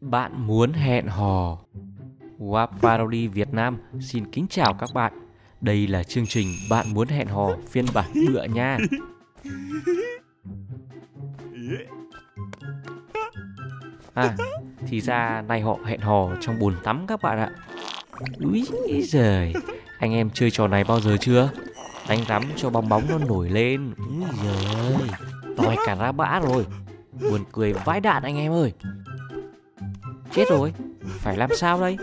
Bạn muốn hẹn hò. Qua Parody Việt Nam xin kính chào các bạn. Đây là chương trình Bạn muốn hẹn hò phiên bản bựa nha. À, thì ra này họ hẹn hò trong bồn tắm các bạn ạ. Úi giời Anh em chơi trò này bao giờ chưa? Đánh rắm cho bong bóng nó nổi lên. Úi giời Tòi cả ra bã rồi. Buồn cười vãi đạn anh em ơi. Chết rồi Phải làm sao đây?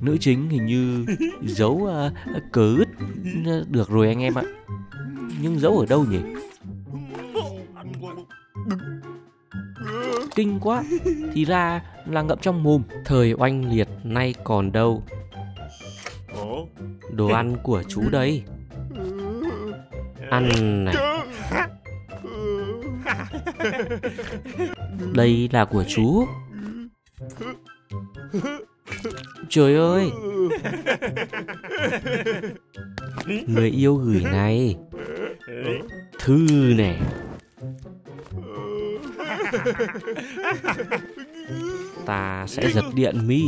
Nữ chính hình như giấu uh, cớ ứt được rồi anh em ạ. Nhưng giấu ở đâu nhỉ? Kinh quá Thì ra là ngậm trong mồm. Thời oanh liệt nay còn đâu? Đồ ăn của chú đây. Ăn này. Đây là của chú. Trời ơi! Người yêu gửi này. Thư này Ta sẽ giật điện mi.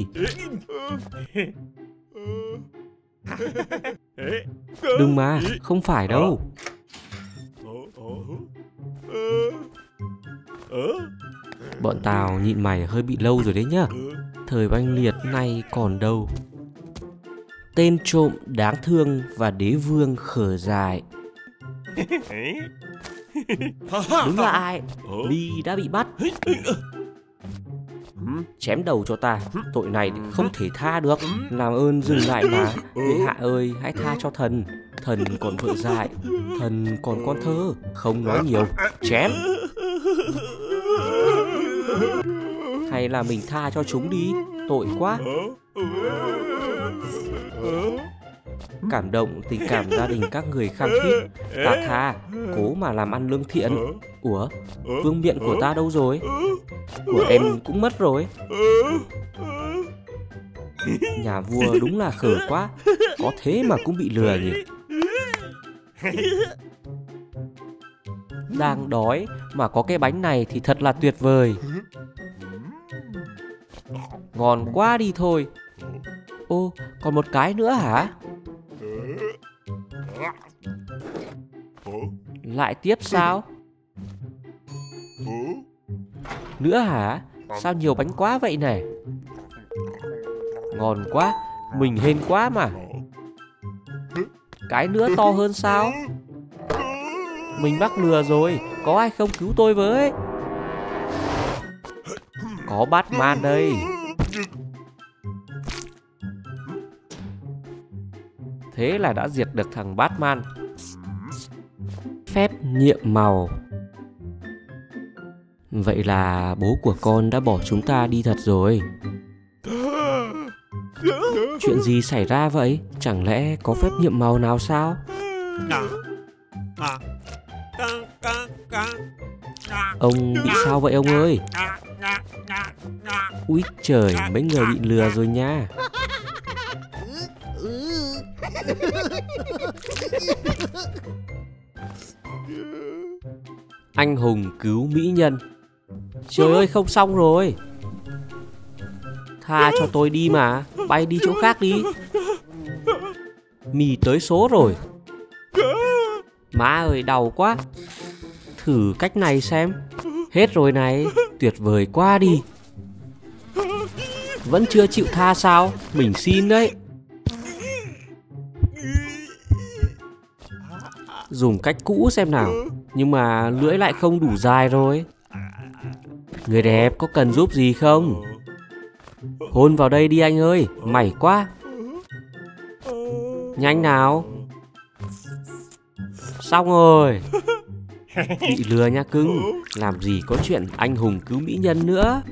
Đừng mà, không phải đâu. Bọn tao nhịn mày hơi bị lâu rồi đấy nhá. Thời oanh liệt nay còn đâu? Tên trộm đáng thương và đế vương khở dài. Đúng là ai? Ly đã bị bắt. Chém đầu cho ta. Tội này không thể tha được. Làm ơn dừng lại mà. Bệ hạ ơi, hãy tha cho thần. Thần còn vợ dại. Thần còn con thơ. Không nói nhiều. Chém. Hay là mình tha cho chúng đi, Tội quá. Cảm động, tình cảm gia đình các người khăng khít. Ta tha, Cố mà làm ăn lương thiện. Ủa, Vương miện của ta đâu rồi? Của em cũng mất rồi. Nhà vua đúng là khờ quá, Có thế mà cũng bị lừa nhỉ? Đang đói Mà có cái bánh này thì thật là tuyệt vời. Ngon quá đi thôi. Ô còn một cái nữa hả? Lại tiếp sao? Nữa hả? Sao nhiều bánh quá vậy này? Ngon quá Mình hên quá mà. Cái nữa to hơn sao? Mình mắc lừa rồi Có ai không cứu tôi với? Có Batman đây Thế là đã diệt được thằng Batman Phép nhiệm màu Vậy là bố của con đã bỏ chúng ta đi thật rồi Chuyện gì xảy ra vậy? Chẳng lẽ có phép nhiệm màu nào sao? Ông bị sao vậy ông ơi? Úi trời, mấy người bị lừa rồi nha Anh hùng cứu mỹ nhân. Trời ơi, không xong rồi. Tha cho tôi đi mà, Bay đi chỗ khác đi. Mì tới số rồi. Má ơi, đau quá. Thử cách này xem. Hết rồi này, Tuyệt vời quá đi. Vẫn chưa chịu tha sao? Mình xin đấy. Dùng cách cũ xem nào. Nhưng mà lưỡi lại không đủ dài rồi. Người đẹp, có cần giúp gì không? Hôn vào đây đi anh ơi Mảy quá. Nhanh nào. Xong rồi. Bị lừa nha cưng. Làm gì có chuyện anh hùng cứu mỹ nhân nữa?